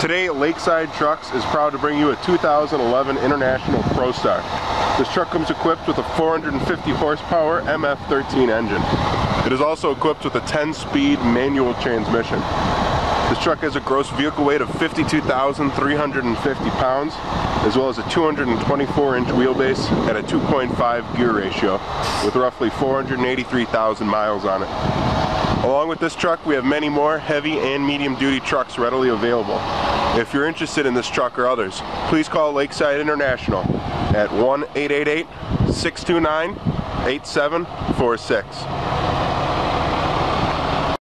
Today, Lakeside Trucks is proud to bring you a 2011 International ProStar. This truck comes equipped with a 450 horsepower MF13 engine. It is also equipped with a 10-speed manual transmission. This truck has a gross vehicle weight of 52,350 pounds, as well as a 224-inch wheelbase and a 2.5 gear ratio, with roughly 483,000 miles on it. Along with this truck, we have many more heavy and medium duty trucks readily available. If you're interested in this truck or others, please call Lakeside International at 1-888-629-8746.